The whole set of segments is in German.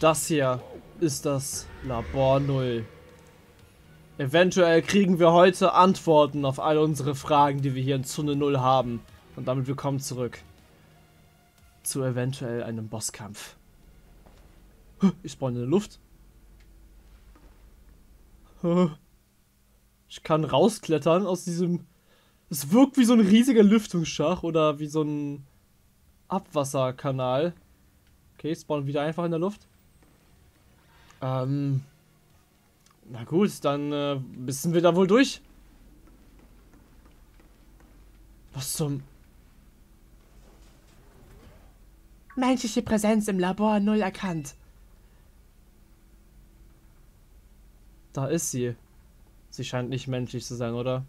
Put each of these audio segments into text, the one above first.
Das hier ist das Labor Null. Eventuell kriegen wir heute Antworten auf all unsere Fragen, die wir hier in Zone Null haben. Und damit willkommen zurück zu eventuell einem Bosskampf. Ich spawn in der Luft. Ich kann rausklettern aus diesem... Es wirkt wie so ein riesiger Lüftungsschacht oder wie so ein Abwasserkanal. Okay, spawn wieder einfach in der Luft. Ähm. Na gut, dann äh, müssen wir da wohl durch. Was zum... Menschliche Präsenz im Labor null erkannt. Da ist sie. Sie scheint nicht menschlich zu sein, oder?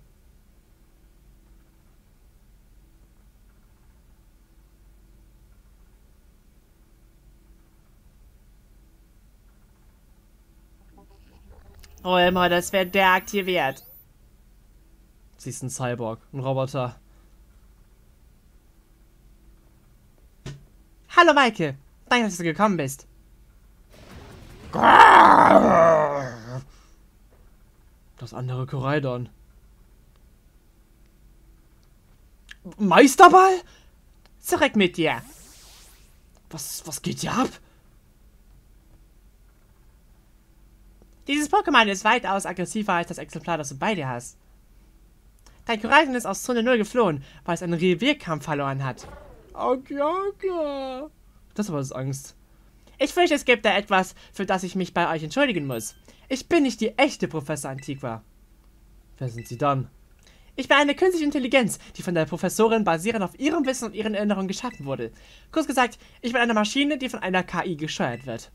Oh immer, das wird deaktiviert. Sie ist ein Cyborg, ein Roboter. Hallo Maike, danke, dass du gekommen bist. Das andere Koraidon. Meisterball? Zurück mit dir. Was, was geht hier ab? Dieses Pokémon ist weitaus aggressiver als das Exemplar, das du bei dir hast. Dein Koraidon ist aus Zone 0 geflohen, weil es einen Revierkampf verloren hat. Okay, okay. Das war das Angst. Ich fürchte, es gibt da etwas, für das ich mich bei euch entschuldigen muss. Ich bin nicht die echte Professor Antiqua. Wer sind Sie dann? Ich bin eine künstliche Intelligenz, die von der Professorin basierend auf ihrem Wissen und ihren Erinnerungen geschaffen wurde. Kurz gesagt, ich bin eine Maschine, die von einer KI gesteuert wird.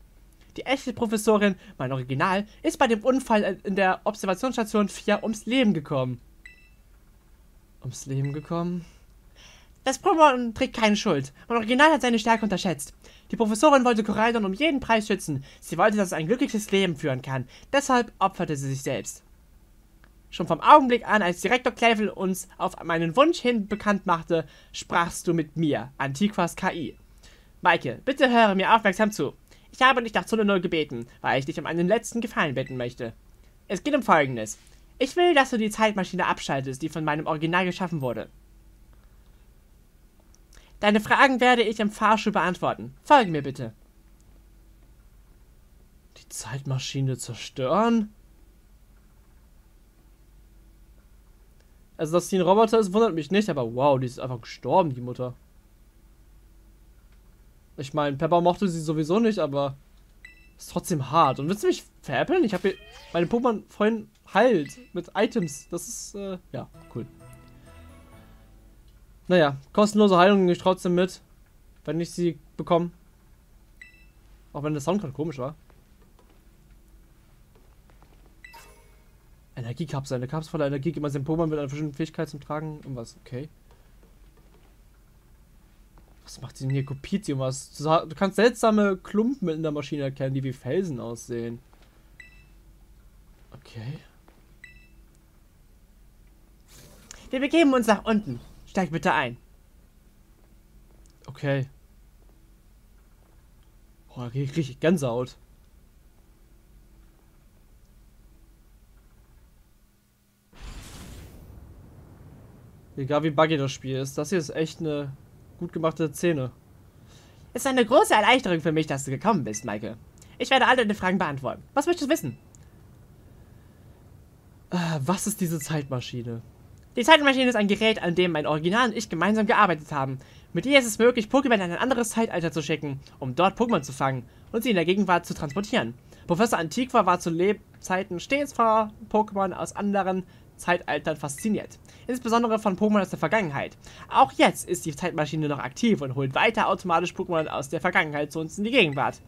Die echte Professorin, mein Original, ist bei dem Unfall in der Observationsstation 4 ums Leben gekommen. Ums Leben gekommen? Das Pokémon trägt keine Schuld. Mein Original hat seine Stärke unterschätzt. Die Professorin wollte Koraidon um jeden Preis schützen. Sie wollte, dass es ein glückliches Leben führen kann. Deshalb opferte sie sich selbst. Schon vom Augenblick an, als Direktor Clavel uns auf meinen Wunsch hin bekannt machte, sprachst du mit mir, Antiquas KI. Maike, bitte höre mir aufmerksam zu. Ich habe dich nach Zone 0 gebeten, weil ich dich um einen letzten Gefallen bitten möchte. Es geht um Folgendes. Ich will, dass du die Zeitmaschine abschaltest, die von meinem Original geschaffen wurde. Deine Fragen werde ich im Fahrstuhl beantworten. Folge mir bitte. Die Zeitmaschine zerstören? Also, dass sie ein Roboter ist, wundert mich nicht, aber wow, die ist einfach gestorben, die Mutter. Ich meine, Pepper mochte sie sowieso nicht, aber ist trotzdem hart. Und willst du mich veräppeln? Ich habe meine Pokémon vorhin heilt mit Items. Das ist, äh, ja, cool. Naja, kostenlose Heilung nehme ich trotzdem mit, wenn ich sie bekomme. Auch wenn der Sound gerade komisch war. Energiekapsel. Eine Kapsel voller Energie gibt man dem Pokémon mit einer bestimmten Fähigkeit zum Tragen. Irgendwas, okay. Was macht sie denn hier? Kopiert sie irgendwas? Du kannst seltsame Klumpen in der Maschine erkennen, die wie Felsen aussehen. Okay. Wir begeben uns nach unten. Steig bitte ein. Okay. Boah, krieg ich richtig Gänsehaut. Egal wie buggy das Spiel ist, das hier ist echt eine gut gemachte Szene. Es ist eine große Erleichterung für mich, dass du gekommen bist, Michael. Ich werde alle deine Fragen beantworten. Was möchtest du wissen? Äh, was ist diese Zeitmaschine? Die Zeitmaschine ist ein Gerät, an dem mein Original und ich gemeinsam gearbeitet haben. Mit ihr ist es möglich, Pokémon in ein anderes Zeitalter zu schicken, um dort Pokémon zu fangen und sie in der Gegenwart zu transportieren. Professor Antiqua war zu Lebzeiten stets vor Pokémon aus anderen Zeitaltern fasziniert. Insbesondere von Pokémon aus der Vergangenheit. Auch jetzt ist die Zeitmaschine noch aktiv und holt weiter automatisch Pokémon aus der Vergangenheit zu uns in die Gegenwart.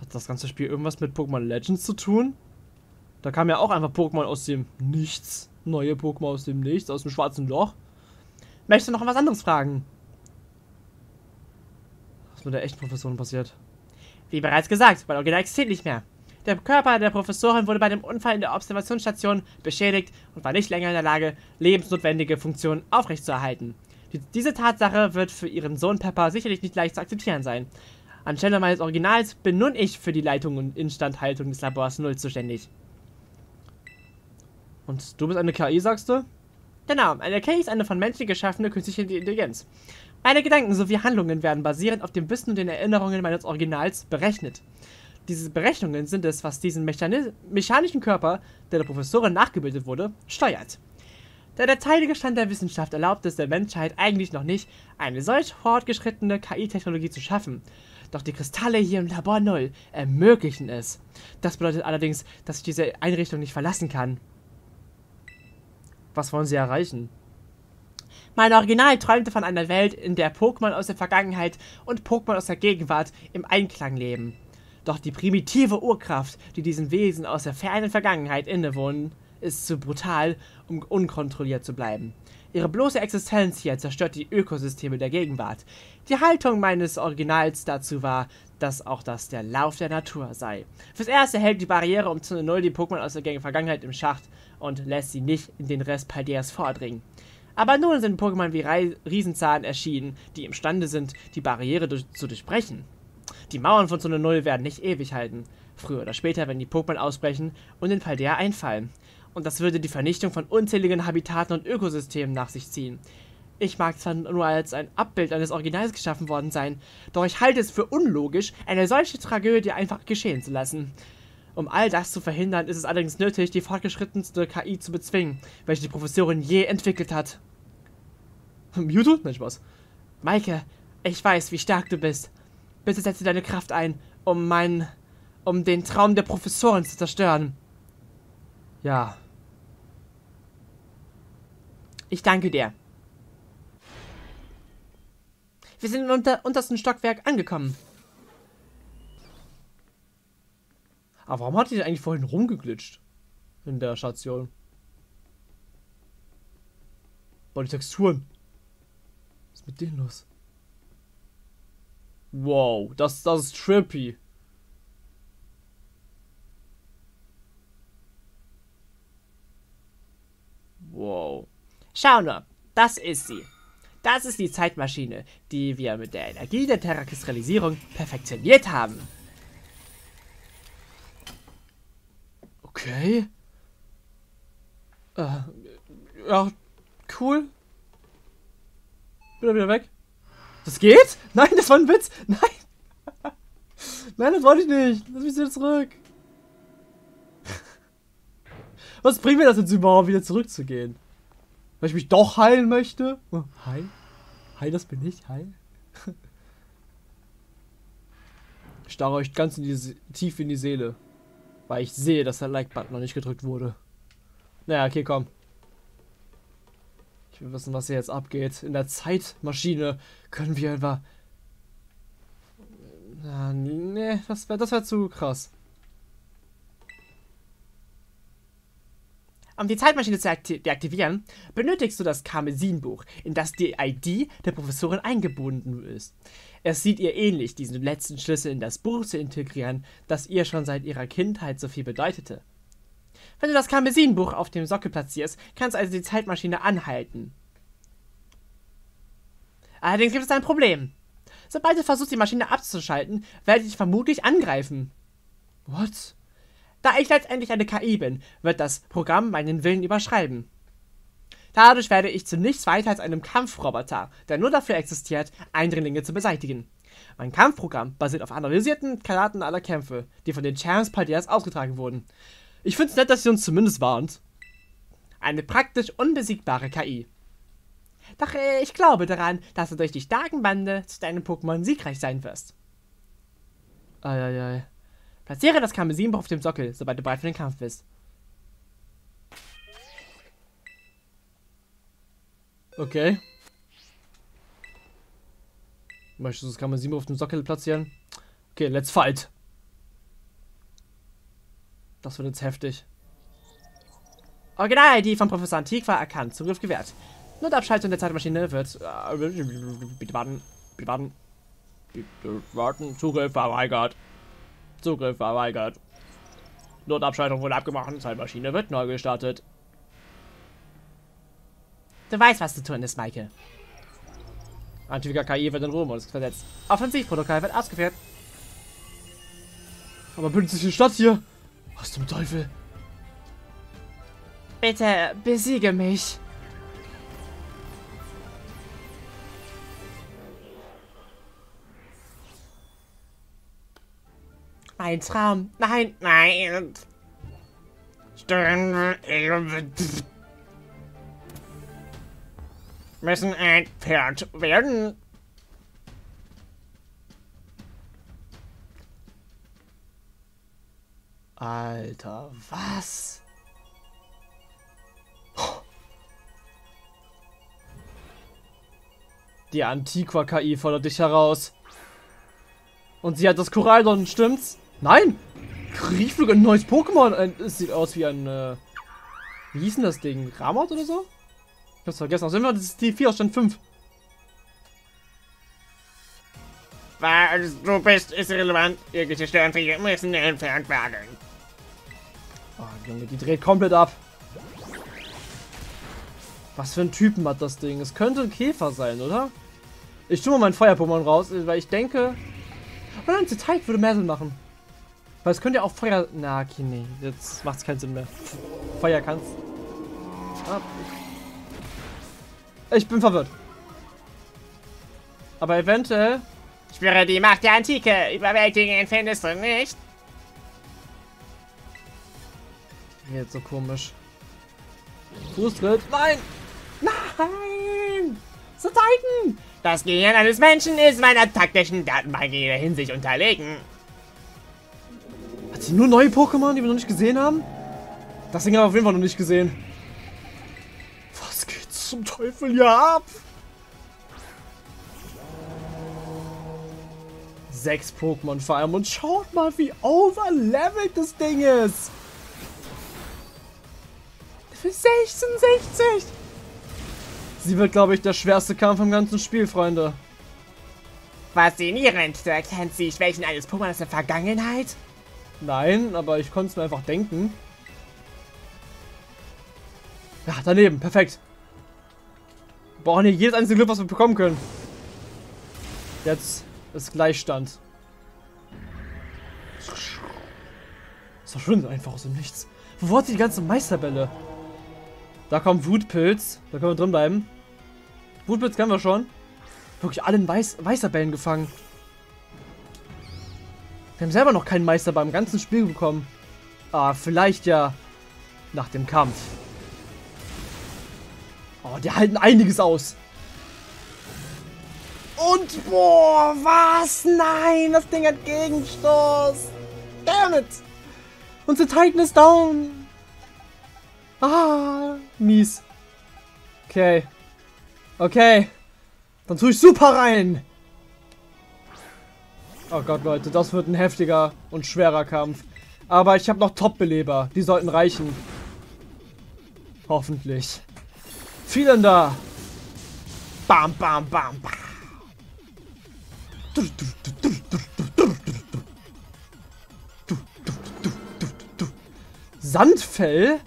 Hat das ganze Spiel irgendwas mit Pokémon Legends zu tun? Da kam ja auch einfach Pokémon aus dem Nichts. Neue Pokémon aus dem Nichts, aus dem schwarzen Loch. Möchtest du noch was anderes fragen? Was mit der echten Professorin passiert? Wie bereits gesagt, mein Original existiert nicht mehr. Der Körper der Professorin wurde bei dem Unfall in der Observationsstation beschädigt und war nicht länger in der Lage, lebensnotwendige Funktionen aufrechtzuerhalten. Die, diese Tatsache wird für ihren Sohn Pepper sicherlich nicht leicht zu akzeptieren sein. Anstelle meines Originals bin nun ich für die Leitung und Instandhaltung des Labors 0 zuständig. Und du bist eine KI, sagst du? Genau, eine KI ist eine von Menschen geschaffene künstliche Intelligenz. Meine Gedanken sowie Handlungen werden basierend auf dem Wissen und den Erinnerungen meines Originals berechnet. Diese Berechnungen sind es, was diesen Mechani mechanischen Körper, der der Professorin nachgebildet wurde, steuert. Der derzeitige Stand der Wissenschaft erlaubt es der Menschheit eigentlich noch nicht, eine solch fortgeschrittene KI-Technologie zu schaffen. Doch die Kristalle hier im Labor 0 ermöglichen es. Das bedeutet allerdings, dass ich diese Einrichtung nicht verlassen kann. Was wollen sie erreichen? Mein Original träumte von einer Welt, in der Pokémon aus der Vergangenheit und Pokémon aus der Gegenwart im Einklang leben. Doch die primitive Urkraft, die diesen Wesen aus der fernen Vergangenheit innewohnen, ist zu brutal, um unkontrolliert zu bleiben. Ihre bloße Existenz hier zerstört die Ökosysteme der Gegenwart. Die Haltung meines Originals dazu war, dass auch das der Lauf der Natur sei. Fürs Erste hält die Barriere um Zone 0 die Pokémon aus der Vergangenheit im Schacht und lässt sie nicht in den Rest Paldeas vordringen. Aber nun sind Pokémon wie Riesenzahn erschienen, die imstande sind, die Barriere durch zu durchbrechen. Die Mauern von Zone 0 werden nicht ewig halten. Früher oder später werden die Pokémon ausbrechen und in Paldea einfallen. Und das würde die Vernichtung von unzähligen Habitaten und Ökosystemen nach sich ziehen. Ich mag zwar nur als ein Abbild eines Originals geschaffen worden sein, doch ich halte es für unlogisch, eine solche Tragödie einfach geschehen zu lassen. Um all das zu verhindern, ist es allerdings nötig, die fortgeschrittenste KI zu bezwingen, welche die Professorin je entwickelt hat. Mewtwo? Nein, Spaß. Maike, ich weiß, wie stark du bist. Bitte setze deine Kraft ein, um meinen, um den Traum der Professoren zu zerstören. Ja. Ich danke dir. Wir sind im unter untersten Stockwerk angekommen. Aber warum hat die eigentlich vorhin rumgeglitscht? In der Station. Boah, die Texturen. Was ist mit denen los? Wow, das, das ist trippy. Wow. Schau nur, das ist sie. Das ist die Zeitmaschine, die wir mit der Energie der Terrakristallisierung perfektioniert haben. Okay. Äh, ja, cool. Bin wieder weg. Das geht? Nein, das war ein Witz. Nein. Nein, das wollte ich nicht. Lass mich wieder zurück. Was bringt mir das jetzt überhaupt, wieder zurückzugehen? Weil ich mich doch heilen möchte? Oh, heil? Heil, das bin ich? Heil? Ich starre euch ganz in die, tief in die Seele. Weil ich sehe, dass der Like-Button noch nicht gedrückt wurde. Naja, okay, komm. Will wissen, was hier jetzt abgeht. In der Zeitmaschine können wir etwa... Ja, nee, das wäre das wär zu krass. Um die Zeitmaschine zu deaktivieren, benötigst du das Karmesinbuch, in das die ID der Professorin eingebunden ist. Es sieht ihr ähnlich, diesen letzten Schlüssel in das Buch zu integrieren, das ihr schon seit ihrer Kindheit so viel bedeutete. Wenn du das Karmesinbuch auf dem Sockel platzierst, kannst also die Zeitmaschine anhalten. Allerdings gibt es ein Problem. Sobald du versuchst, die Maschine abzuschalten, werde ich dich vermutlich angreifen. What? Da ich letztendlich eine KI bin, wird das Programm meinen Willen überschreiben. Dadurch werde ich zu nichts weiter als einem Kampfroboter, der nur dafür existiert, Eindringlinge zu beseitigen. Mein Kampfprogramm basiert auf analysierten Karten aller Kämpfe, die von den Champs Paldias ausgetragen wurden. Ich find's nett, dass sie uns zumindest warnt. Eine praktisch unbesiegbare KI. Doch äh, ich glaube daran, dass du durch die starken Bande zu deinem Pokémon siegreich sein wirst. Eieiei. Platziere das Karmesinbuch auf dem Sockel, sobald du bereit für den Kampf bist. Okay. Möchtest du das Karmesinbuch auf dem Sockel platzieren? Okay, let's fight. Das wird jetzt heftig. Original-ID von Professor Antiqua erkannt. Zugriff gewährt. Notabschaltung der Zeitmaschine wird. Äh, bitte warten. Bitte warten. Bitte warten. Zugriff verweigert. Zugriff verweigert. Notabschaltung wurde abgemacht. Zeitmaschine wird neu gestartet. Du weißt, was zu tun ist, Michael. Antiviga KI wird in Ruhemodus versetzt. Offensivprotokoll wird ausgeführt. Aber bildet sich eine Stadt hier. Was zum Teufel? Bitte besiege mich. Mein Traum. Nein, nein. Stimmen müssen entfernt werden. Alter, was? Die Antiqua-KI fordert dich heraus. Und sie hat das Koraldon, stimmt's? Nein! Kriechflug, ein neues Pokémon. Es sieht aus wie ein, äh, Wie hieß denn das Ding? Ramot oder so? Ich hab's vergessen. Also immer, das ist die 4 aus Stand 5. Was du bist, ist irrelevant. Irgendwelche Störenfriede müssen entfernt werden. Oh, Junge, die dreht komplett ab. Was für ein Typen hat das Ding? Es könnte ein Käfer sein, oder? Ich tue mal meinen Feuer-Pokémon raus, weil ich denke... Oder ein Teig würde mehr Sinn machen. Weil es könnte ja auch Feuer... Na, okay, nee. Jetzt macht es keinen Sinn mehr. Feuer kannst... Ah. Ich bin verwirrt. Aber eventuell... Ich spüre die Macht der Antike. Überwältigend findest du nicht? Jetzt so komisch. Fußtritt. Nein! Nein! Zu Titan! Das Gehirn eines Menschen ist meiner taktischen Datenbank in jeder Hinsicht unterlegen. Hat sie nur neue Pokémon, die wir noch nicht gesehen haben? Das Ding haben wir auf jeden Fall noch nicht gesehen. Was geht zum Teufel hier ab? Sechs Pokémon vor allem und schaut mal, wie overlevelt das Ding ist. Für 66! Sie wird, glaube ich, der schwerste Kampf im ganzen Spiel, Freunde. Faszinierend. Du erkennst die Schwächen eines Pokémon aus der Vergangenheit? Nein, aber ich konnte es mir einfach denken. Ja, daneben. Perfekt. Wir brauchen hier jedes einzelne Glück, was wir bekommen können. Jetzt ist Gleichstand. Das verschwindet einfach aus dem Nichts. Wo sie die ganze Meisterbälle? Da kommt Wutpilz. Da können wir drin bleiben. Wutpilz kennen wir schon. Wirklich alle in Weiß Weißerbällen gefangen. Wir haben selber noch keinen Meister beim ganzen Spiel bekommen. Ah, vielleicht ja nach dem Kampf. Oh, die halten einiges aus. Und boah, was? Nein, das Ding hat Gegenstoß. Damn it. Unser Titan ist down. Ah, mies. Okay. Okay. Dann tue ich super rein. Oh Gott, Leute, das wird ein heftiger und schwerer Kampf. Aber ich habe noch Top-Beleber. Die sollten reichen. Hoffentlich. Vielen da. Bam, bam, bam, bam. Sandfell?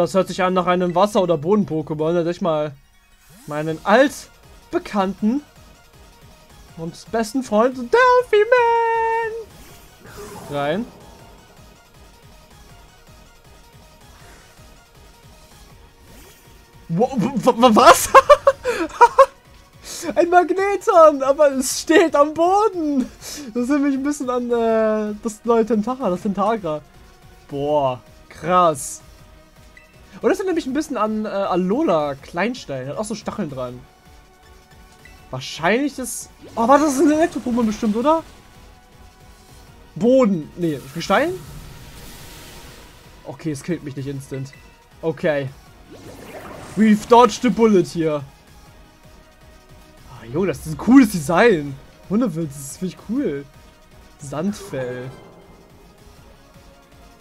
Das hört sich an nach einem Wasser- oder Boden-Pokémon. Da ich mal meinen altbekannten und besten Freund Delphi Man rein. Was? Ein Magneton, aber es steht am Boden. Das erinnert mich ein bisschen an äh, das neue Tentagra, das Tentagra. Boah, krass. Und das erinnert mich ein bisschen an äh, Alola Kleinstein. Hat auch so Stacheln dran. Wahrscheinlich das... Oh, war das ein Elektro-Pokémon bestimmt, oder? Boden. Nee, Gestein? Okay, es killt mich nicht instant. Okay. We've dodged the bullet hier. Ah, jo, das ist ein cooles Design. Wunderwitz, das finde ich cool. Sandfell.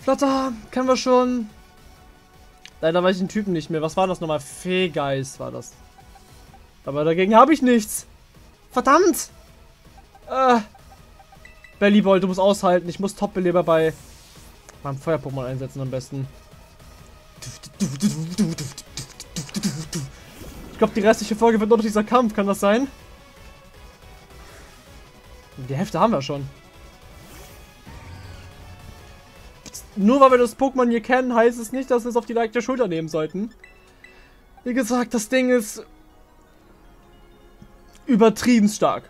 Flotter, können wir schon. Leider weiß ich den Typen nicht mehr. Was war das nochmal? Feegeist war das. Aber dagegen habe ich nichts. Verdammt! Äh. Bellyboy, du musst aushalten. Ich muss Top-Beleber bei beim Feuer-Pokémon einsetzen am besten. Ich glaube, die restliche Folge wird nur noch dieser Kampf. Kann das sein? Die Hälfte haben wir schon. Nur weil wir das Pokémon hier kennen, heißt es nicht, dass wir es auf die leichte Schulter nehmen sollten. Wie gesagt, das Ding ist übertrieben stark.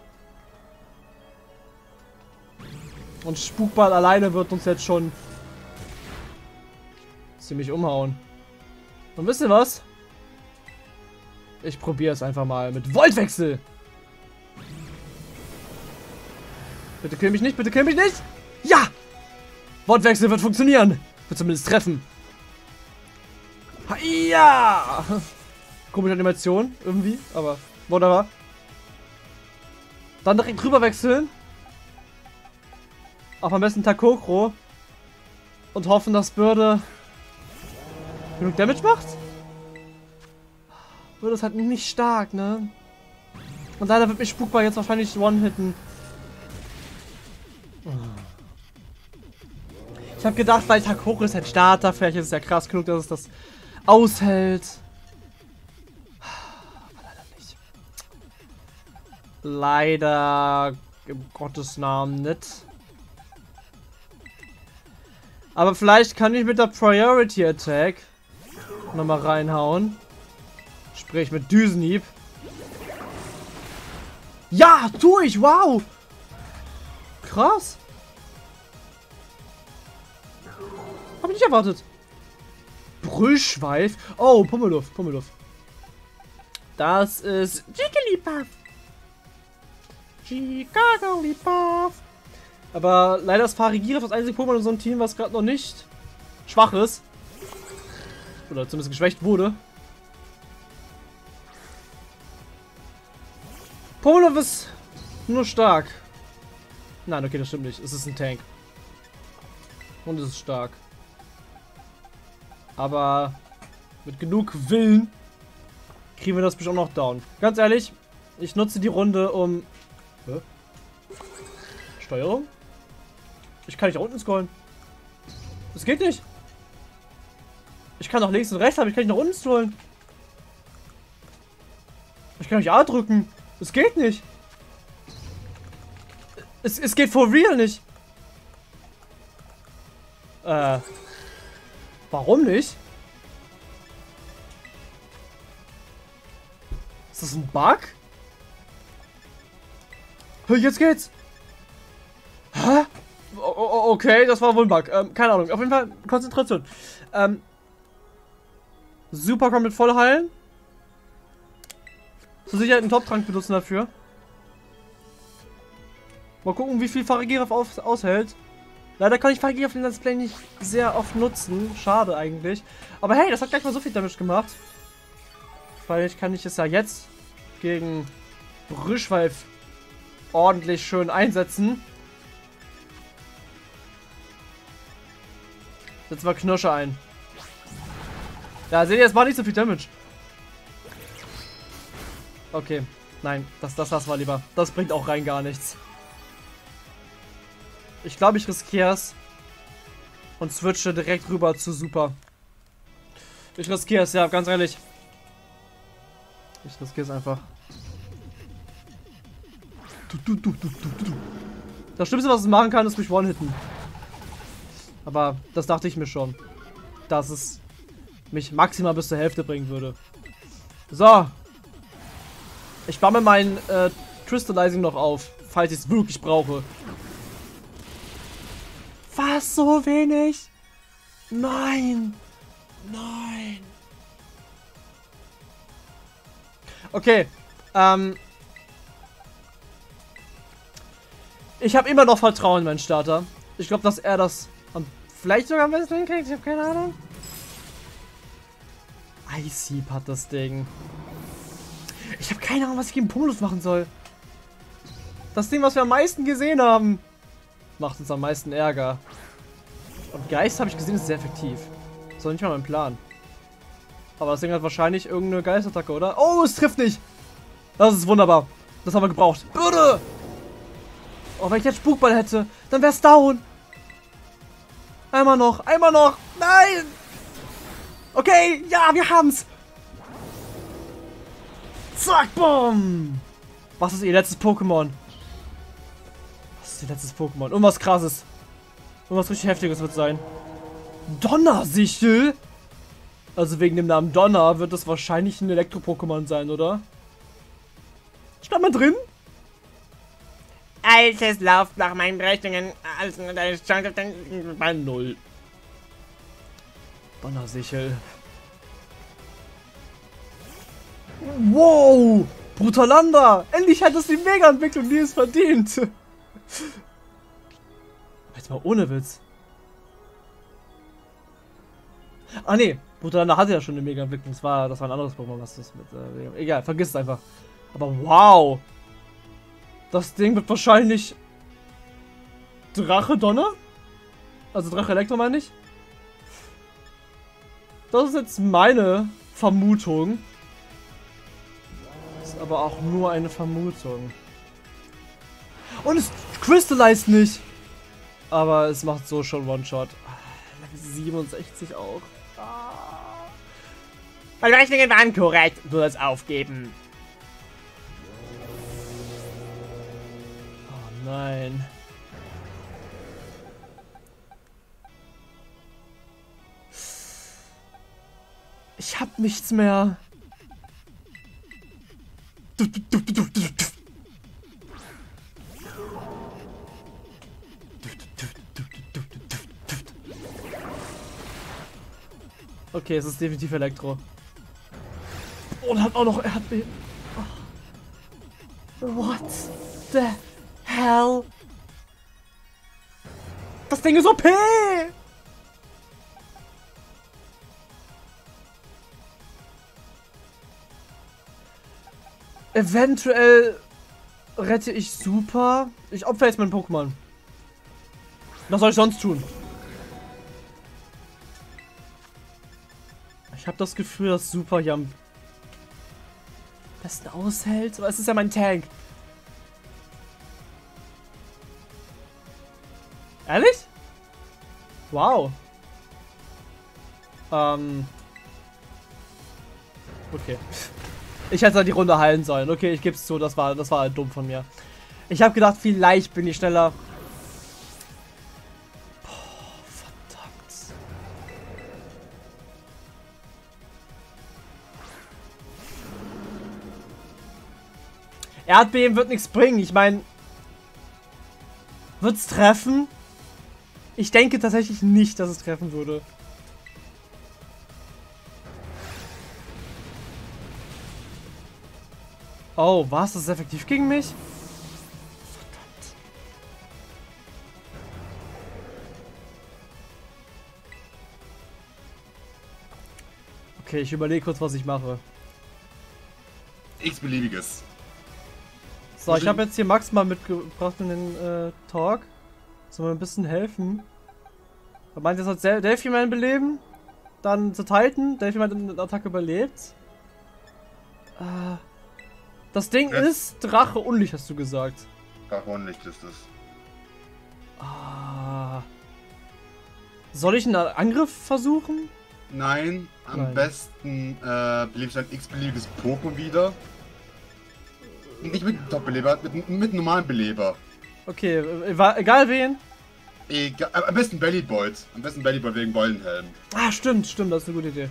Und Spukball alleine wird uns jetzt schon ziemlich umhauen. Und wisst ihr was? Ich probiere es einfach mal mit Voltwechsel. Bitte kill mich nicht, bitte kill mich nicht. Ja! Wortwechsel wird funktionieren. Wird zumindest treffen. Ja! Komische Animation, irgendwie, aber wunderbar. Dann direkt drüber wechseln. Auf am besten Takokro. Und hoffen, dass Bürde genug Damage macht. Bürde ist halt nicht stark, ne? Und leider wird mich Spukbar jetzt wahrscheinlich one-hitten. Ich habe gedacht, weil Takoro ist ein Starter, vielleicht ist es ja krass genug, dass es das aushält. Aber leider nicht. Leider im Gottes Namen nicht. Aber vielleicht kann ich mit der Priority Attack nochmal reinhauen. Sprich mit Düsenhieb. Ja, tue ich, wow! Krass. Hab ich nicht erwartet. Brüllschweif. Oh, Pummeluff, Pummeluff. Das ist Jigglypuff. Jigglypuff. Aber leider ist Farigiraf das einzige Pokémon in so einem Team, was gerade noch nicht schwach ist. Oder zumindest geschwächt wurde. Pummeluff ist nur stark. Nein, okay, das stimmt nicht. Es ist ein Tank. Und es ist stark. Aber mit genug Willen kriegen wir das bestimmt auch noch down. Ganz ehrlich, ich nutze die Runde um... Hä? Steuerung? Ich kann nicht nach unten scrollen. Das geht nicht. Ich kann nach links und rechts, aber ich kann nicht nach unten scrollen. Ich kann nicht A drücken. Das geht nicht. Es, es geht for real nicht. Äh. Warum nicht? Ist das ein Bug? Jetzt geht's. Hä? Okay, das war wohl ein Bug. Ähm, keine Ahnung. Auf jeden Fall Konzentration. Ähm, super komplett voll heilen. Zur Sicherheit einen Top-Trank benutzen dafür. Mal gucken, wie viel Farigiraf aushält. Leider kann ich Farigiraf in Let's Play nicht sehr oft nutzen. Schade eigentlich. Aber hey, das hat gleich mal so viel Damage gemacht. Vielleicht kann ich es ja jetzt gegen Brüschweif ordentlich schön einsetzen. Setzen wir Knirsche ein. Ja, seht ihr, es war nicht so viel Damage. Okay. Nein, das, das lassen wir lieber. Das bringt auch rein gar nichts. Ich glaube, ich riskiere es. Und switche direkt rüber zu Super. Ich riskiere es, ja, ganz ehrlich. Ich riskiere es einfach. Das Schlimmste, was es machen kann, ist mich one-hitten. Aber das dachte ich mir schon. Dass es mich maximal bis zur Hälfte bringen würde. So. Ich baue mein äh, Crystallizing noch auf, falls ich es wirklich brauche. Was? So wenig? Nein. Nein. Okay. Ähm. Ich habe immer noch Vertrauen in meinen Starter. Ich glaube, dass er das am, vielleicht sogar am besten hinkriegt. Ich habe keine Ahnung. Icy hat das Ding. Ich habe keine Ahnung, was ich gegen Pummelus machen soll. Das Ding, was wir am meisten gesehen haben macht uns am meisten Ärger. Und Geist habe ich gesehen, ist sehr effektiv. Das war nicht mal mein Plan. Aber das Ding hat wahrscheinlich irgendeine Geistattacke, oder? Oh, es trifft nicht! Das ist wunderbar. Das haben wir gebraucht. Bürde! Oh, wenn ich jetzt Spukball hätte, dann wär's down. Einmal noch, einmal noch. Nein! Okay, ja, wir haben's. Zack, bumm! Was ist ihr letztes Pokémon? ist ihr letztes Pokémon. Irgendwas krasses. Irgendwas richtig heftiges wird sein. Donnersichel? Also wegen dem Namen Donner wird das wahrscheinlich ein Elektro-Pokémon sein, oder? Stand mal drin? Als es läuft nach meinen Berechnungen, als eine Chance auf den... Bei Null. Donnersichel. Wow! Brutalanda! Endlich hat es die Mega-Entwicklung, die es verdient! Jetzt mal ohne Witz. Ah ne, Brutalanda hatte ja schon eine Mega-Entwicklung. Das war, das war ein anderes Pokémon, was das mit... Äh, egal, vergiss es einfach. Aber wow! Das Ding wird wahrscheinlich... Drache Donner? Also Drache Elektro meine ich? Das ist jetzt meine Vermutung. Ist aber auch nur eine Vermutung. Und es crystallized nicht. Aber es macht so schon One-Shot. Level 67 auch. Ah. Meine Berechnungen waren korrekt. Du sollst aufgeben. Oh nein. Ich hab nichts mehr. Okay, es ist definitiv Elektro. Und hat auch noch Erdbeben. Oh. What the hell? Das Ding ist OP! Eventuell rette ich super. Ich opfer jetzt mein Pokémon. Was soll ich sonst tun? Habe das Gefühl, dass Super hier am besten aushält. Aber es ist ja mein Tank. Ehrlich? Wow. Ähm. Okay. Ich hätte die Runde heilen sollen. Okay, ich gebe es zu, das war, das war dumm von mir. Ich habe gedacht, vielleicht bin ich schneller. Erdbeben wird nichts bringen. Ich meine, wird es treffen? Ich denke tatsächlich nicht, dass es treffen würde. Oh, was? Das ist effektiv gegen mich? Verdammt. Okay, ich überlege kurz, was ich mache. X-beliebiges. So, ich habe jetzt hier Max mal mitgebracht in den äh, Talk. Soll mir ein bisschen helfen. Er meint, jetzt hat Delphi mein beleben. Dann zu Titan. Delphi meint, eine Attacke überlebt. Äh. Das Ding ja. ist Drache Unlicht, hast du gesagt. Drache Unlicht ist es. Ah. Soll ich einen Angriff versuchen? Nein, am Nein. besten äh, belebst du ein x-beliebiges Pokémon wieder. Nicht mit Top-Beleber, mit, mit normalen Beleber. Okay, egal wen? Egal, am besten Bellybolt. Am besten Bellybolt wegen Beulenhelm. Ah, stimmt, stimmt, das ist eine gute Idee.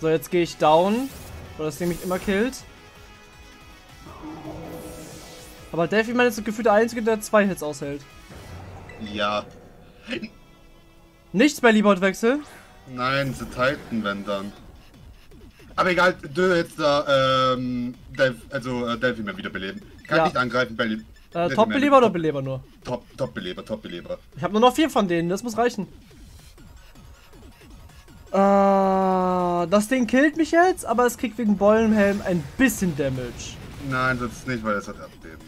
So, jetzt gehe ich down. Weil das Ding mich immer killt. Aber Delphi man ist so gefühlt der Einzige, der zwei Hits aushält. Ja. Nichts bei Liebhaut-Wechsel? Nein, zu Titan, wenn dann. Aber egal, du jetzt da, ähm, Delph, also äh, Delphi mal wieder beleben. Kann ja. nicht angreifen, Belly. Äh, Top-Beleber oder Beleber nur? Top, Top-Beleber, Top-Beleber. Ich habe nur noch vier von denen, das muss reichen. Äh, das Ding killt mich jetzt, aber es kriegt wegen Bollenhelm ein bisschen Damage. Nein, das ist nicht, weil es hat Erdbeben.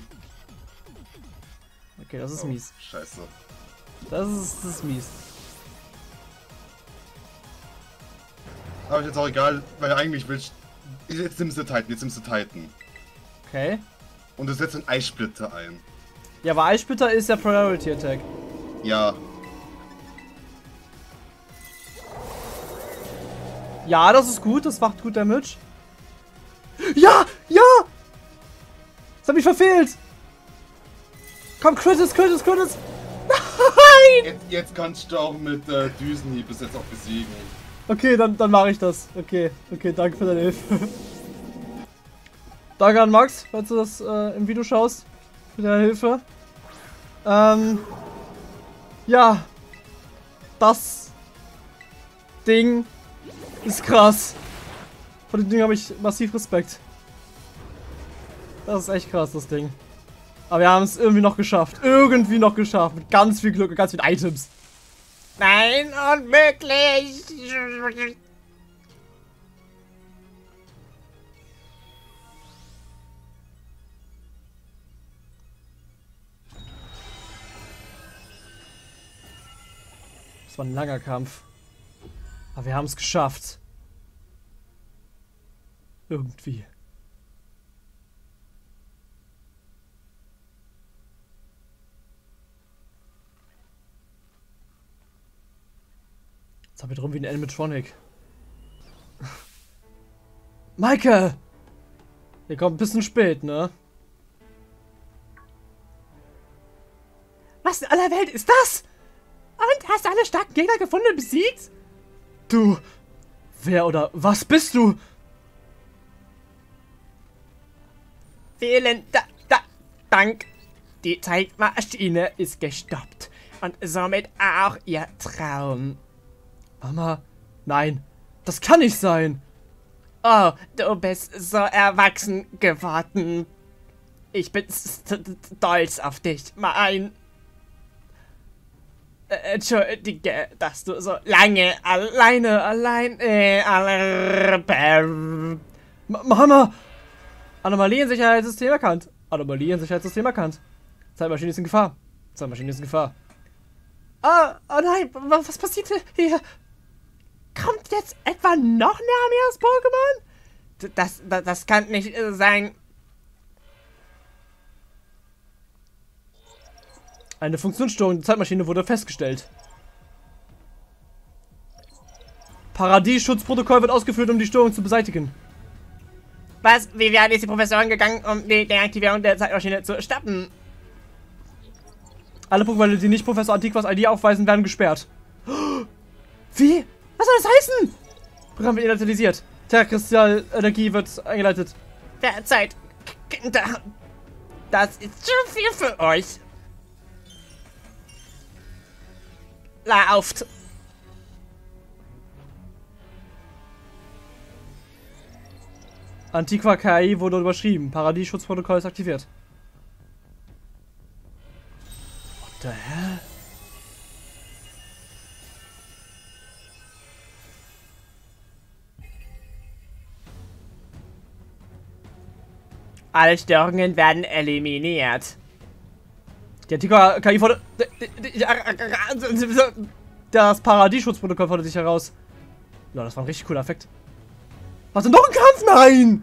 Okay, das ist oh, mies. Scheiße. Das ist, das ist mies. Aber jetzt auch egal, weil eigentlich willst Jetzt nimmst du Titan, jetzt nimmst du Titan. Okay. Und du setzt einen Eissplitter ein. Ja, aber Eissplitter ist ja Priority Attack. Ja, Ja, das ist gut. Das macht gut Damage. Ja! Ja! Das hat mich verfehlt! Komm, Critis, Critis, Critis! Jetzt, jetzt kannst du auch mit äh, Düsenhieb bis jetzt auch besiegen. Okay, dann, dann mache ich das. Okay, okay, danke für deine Hilfe. danke an Max, falls du das äh, im Video schaust. Für deine Hilfe. Ähm. Ja. Das Ding ist krass. Vor dem Ding habe ich massiv Respekt. Das ist echt krass, das Ding. Aber wir haben es irgendwie noch geschafft. Irgendwie noch geschafft. Mit ganz viel Glück und ganz vielen Items. Nein, unmöglich. Das war ein langer Kampf. Aber wir haben es geschafft. Irgendwie. Wir drum wie ein Animatronic. Maike! Ihr kommt ein bisschen spät, ne? Was in aller Welt ist das? Und hast du alle starken Gegner gefunden und besiegt? Du! Wer oder was bist du? Vielen da da Dank. Die Zeitmaschine ist gestoppt. Und somit auch ihr Traum. Mama, nein, das kann nicht sein. Oh, du bist so erwachsen geworden. Ich bin stolz auf dich, mein. Äh, entschuldige, dass du so lange alleine, allein, äh. Mama! Anomalien-Sicherheitssystem erkannt. Anomalien-Sicherheitssystem erkannt. Zeitmaschine ist in Gefahr. Zeitmaschine ist in Gefahr. Ah, oh nein, was passiert hier? Kommt jetzt etwa noch ein Armeas Pokémon? Das, das, das kann nicht sein. Eine Funktionsstörung der Zeitmaschine wurde festgestellt. Paradiesschutzprotokoll wird ausgeführt, um die Störung zu beseitigen. Was? Wie wären jetzt die Professoren gegangen, um die Deaktivierung der Zeitmaschine zu stoppen? Alle Pokémon, die nicht Professor Antiquas ID aufweisen, werden gesperrt. Wie? Was soll das heißen? Programm wird initialisiert. Terrestrial-Energie wird eingeleitet. Derzeit. Das ist zu viel für euch. Lauft. Antiqua KI wurde überschrieben. Paradiesschutzprotokoll ist aktiviert. What the hell? Alle Störungen werden eliminiert. Die Antiqua KI wurde... Das Paradiesschutzprotokoll fordert sich heraus. Ja, das war ein richtig cooler Effekt. Was denn noch ein Kampf? Nein!